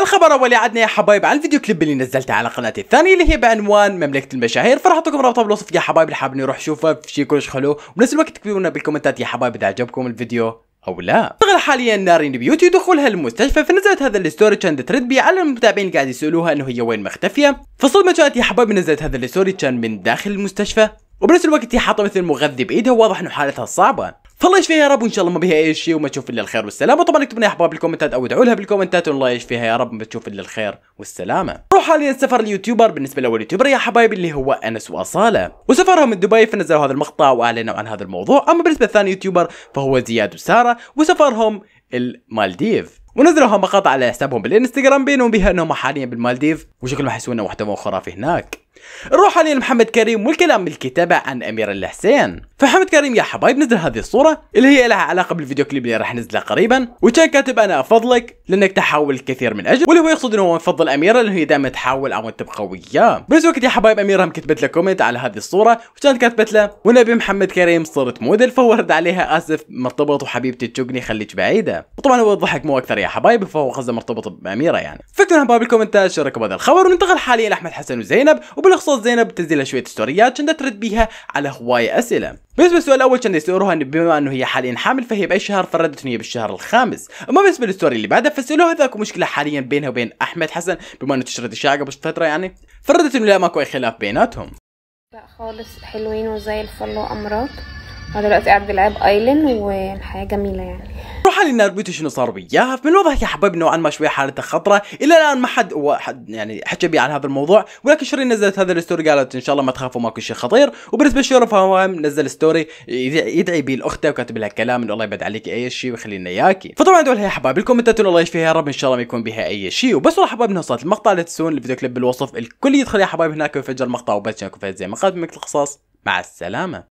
الخبر الأول عدنا يا حبايب عن الفيديو كليب اللي نزلته على قناتي الثانية اللي هي بعنوان مملكة المشاهير. فراح أحط لكم رابطه بالوصف يا حبايب اللي حابين يروح يشوفه في شيء كلش حلو. وبنفس الوقت تكتبوا لنا بالكومنتات يا حبايب إذا عجبكم الفيديو أو لا. اشتغل حاليا نارين بيوتي دخولها المستشفى فنزلت هذا ال story كانت ترد بي على المتابعين قاعد يسألوها إنه هي وين مختفية. فصدمة كانت يا حبايب نزلت هذا ال story كان من داخل المستشفى. وبنفس الوقت هي حاطة مثل مغذي بايدها وواضح إنه حالتها صعبة. فالله يشفيها يا رب وإن شاء الله ما بها أي شيء وما تشوف إلا الخير والسلامة. وطبعا اكتبوا لنا يا أحباب بالكومنتات أو ادعوا لها بالكومنتات والله يشفيها يا رب ما تشوف إلا الخير والسلامة. روح حاليا سفر ال YouTuber بالنسبة لأول YouTuber يا حبايبي اللي هو أنس وأصالة. وسفرهم من دبي فنزلوا هذا المقطع وأعلنوا عن هذا الموضوع. أما بالنسبة لثاني YouTuber فهو زياد وسارة وسفرهم المالديف. ونزلوا مقاطع على حسابهم بالإنستغرام بينهم بها أنهم حاليا بالمالديف وشكلهم حيسوون محتوى خرافي هناك. نروح حاليا لمحمد كريم والكلام بالكتابة عن أميرة الحسين. فمحمد كريم يا حبايب نزل هذه الصورة اللي هي لها علاقة بالفيديو كليب اللي راح نزله قريبا. وكان كاتب أنا أفضلك لأنك تحاول الكثير من أجل واللي هو يقصد أنه هو يفضل أميرة لأنه هي دائما تحاول أو تبقى وياه. بنفس الوقت يا حبايب أميرة هم كتبت له comment على هذه الصورة وكانت كاتبت له ونبي محمد كريم صرت موديل فهو رد عليها آسف مرتبط وحبيبتي تشوفني خليك بعيدة. وطبعا هو ضحك مو أكثر يا حبايب فهو قصده مرتبط بأميرة يعني. فكروا حبايب بالكومنتات شو رايكم بهذا الخبر وننتقل حاليا لأحمد حسن وزينب وبالأخص زينب تنزل شوية ستوريات كنت ترد بيها على هواية أسئلة. بالنسبة للسؤال الأول كان يسالوها انه بما إنه هي حاليا حامل فهي بأي شهر فردت انه هي بالشهر الخامس. أما بالنسبة لل story اللي بعدها فسألوها إذا أكو مشكلة حاليا بينها وبين أحمد حسن بما إنه انتشرت إشاعة قبل فترة يعني. فردت انه لا ماكو أي خلاف بيناتهم. لا خالص حلوين وزي الفل وأمراض. أنا دلوقتي قاعد بلعب ايلن والحياة جميلة يعني. على نارين بيوتي شنو صار وياها فمن الواضح يا حبايب نوعا ما شوي حالته خطرة. إلى الآن ما حد واحد يعني حكى بي عن هذا الموضوع. ولكن شيرين نزلت هذا ال story قالت إن شاء الله ما تخافوا ماكو شيء خطير. وبالنسبة لشورى فهو نزل story يدعي بيه لاخته وكاتب لها كلام إنه الله يبعد عليك أي شيء ويخلي لنا إياكي. فطبعا دول يا حبايب الكومنتات الله يشفيها يا رب إن شاء الله ما يكون بها أي شيء. وبس والله حبايب وصلت المقطع. لا تنسون الفيديو كليب بالوصف الكل يدخل يا حبايب هناك ويفجر المقطع وبس. فيها زي ما القصص مع السلامة.